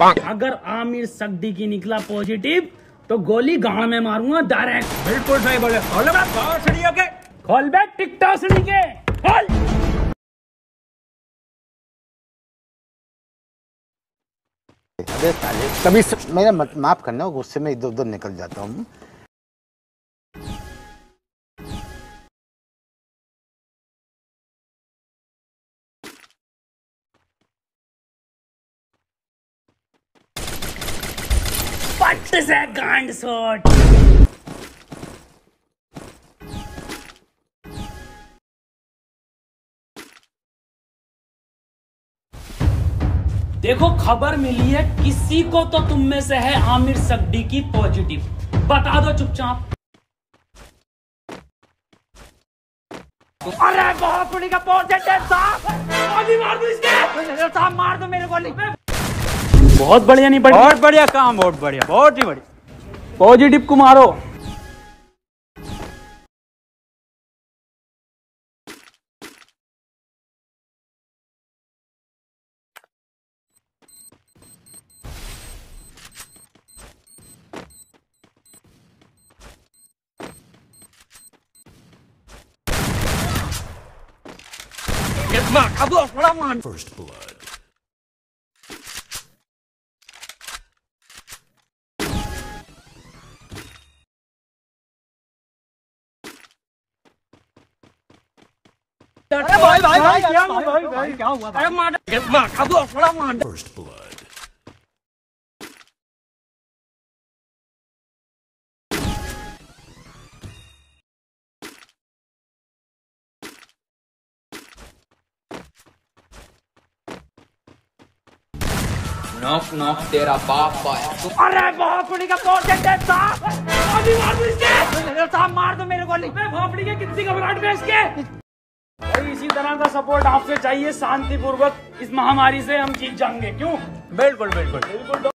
अगर आमिर सकदी की निकला पॉजिटिव तो गोली गाँव में मारूँगा डायरेक्ट बिल्कुल सही बोले। खोलो बात के खोल बैठ टिकटॉक सुनी के खोल। अबे साले कभी मेरा माफ़ करना गुस्से में इधर उधर निकल जाता हूँ। पट से गांड शॉट देखो खबर मिली है किसी को तो तुम में से है आमिर सगडी की पॉजिटिव। बता दो चुपचाप। अरे बहुत बड़ी का पॉजिटिव साहब अभी मार दो इसके। साहब मार दो मेरे गोली बहुत बढ़िया नहीं बढ़िया बहुत बढ़िया काम बहुत बढ़िया बहुत ही बढ़िया। पॉजिटिव को मारो। First blood. भाई भाई भाई क्या भाई भाई भाई? क्या हुआ अरे मार मार थोड़ा मार First blood. नॉक नॉक तेरा बाप आया। अरे बहुत बड़ी का पॉजिटिव साहब। अभी मार दो इसके साहब मार दो मेरे गोली मैं भापड़ी के कितनी घबराहट में इसके? भाई इसी तरह का सपोर्ट आपसे चाहिए शांतिपूर्वक इस महामारी से हम जीत जाएँगे। क्यों? बिल्कुल बिल्कुल। बिल्कुल